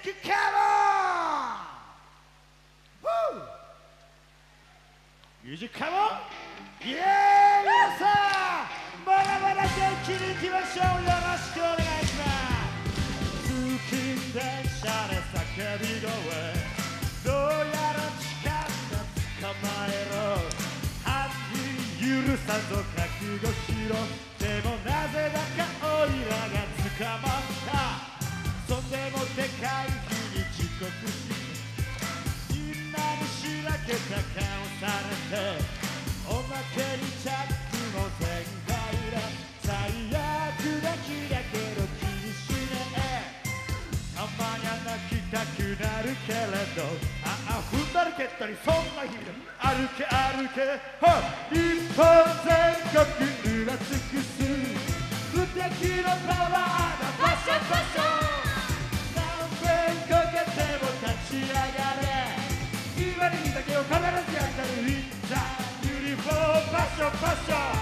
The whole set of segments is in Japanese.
ックカモンミュージックカモンイエーイ皆さんまだまだ元気にいきましょうよろ。しくお願いします通勤電車で叫び声どうやら力が捕まえろ。犯人許さず覚悟しろ。でもなぜるけれど。ああ踏んだり蹴ったりそんな日々歩け歩け。は日本全国うらつくす無敵のパワーだファッションファッション何遍かけても立ち上がれ。今にだけを必ずやったる。It's a beautiful ファッションファッショ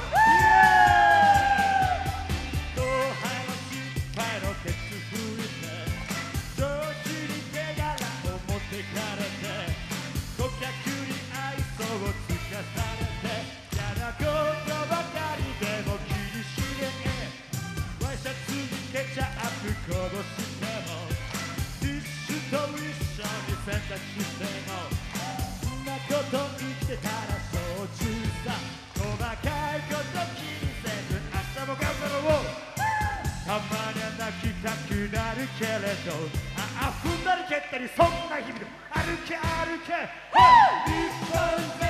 こと言ってたら承知さ細かいこと気にせず明日も頑張ろうたまには泣きたくなるけれどああ踏んだり蹴ったりそんな日々で歩け歩け日本全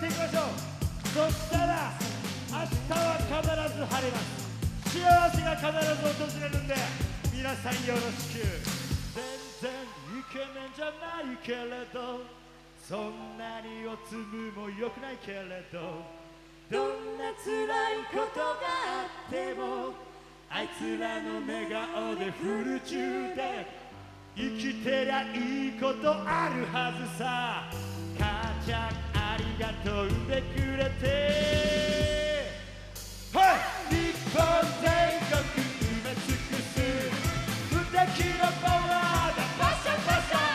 っていきましょうそしたら明日は必ず晴れます。幸せが必ず訪れるんで皆さんよろしく。全然イケメンじゃないけれどそんなにおつむも良くないけれどどんな辛いことがあってもあいつらの寝顔でフル中で生きてりゃいいことあるはずさ。母ちゃんとう産んでくれて。はい。日本全国埋め尽くす。無敵のパワーだパッションファッション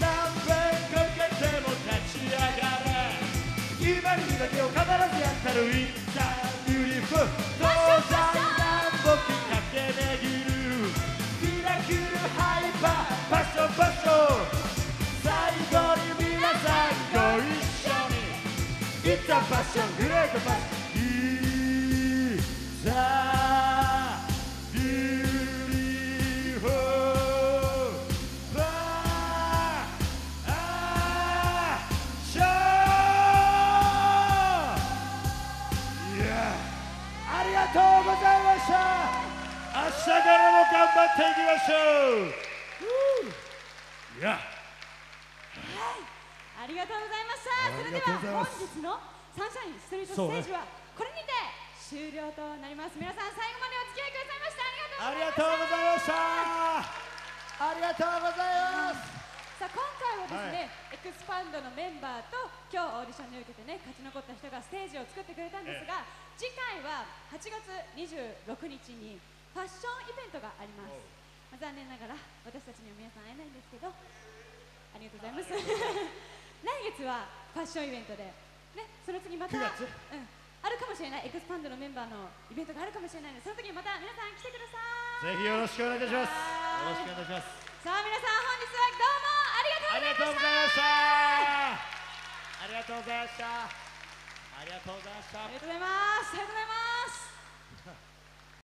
何分かけても立ち上がれ。今にだけを必ずやったる。に It's a passion グレートパッション It's a beautiful passion いやありがとうございました明日からも頑張っていきましょういやありがとうございました。それでは本日のサンシャインストリートステージはこれにて終了となります。皆さん最後までお付き合いくださいましてありがとうございました。ありがとうございましたありがとうございますさあ今回はですね、エクスパンドのメンバーと今日オーディションに受けてね勝ち残った人がステージを作ってくれたんですが、次回は8月26日にファッションイベントがあります。まあ残念ながら私たちには皆さん会えないんですけど、ありがとうございます。来月はファッションイベントで、ね、その次また、9月うん、あるかもしれないエクスパンドのメンバーのイベントがあるかもしれないので、その時にまた皆さん来てください。ぜひよろしくお願いいたしますよろしくお願いしますさあ皆さん本日はどうもありがとうごがとうございざいました。ましたありがとうございましたありがとうございましたありがとうございます。ありがとうございます。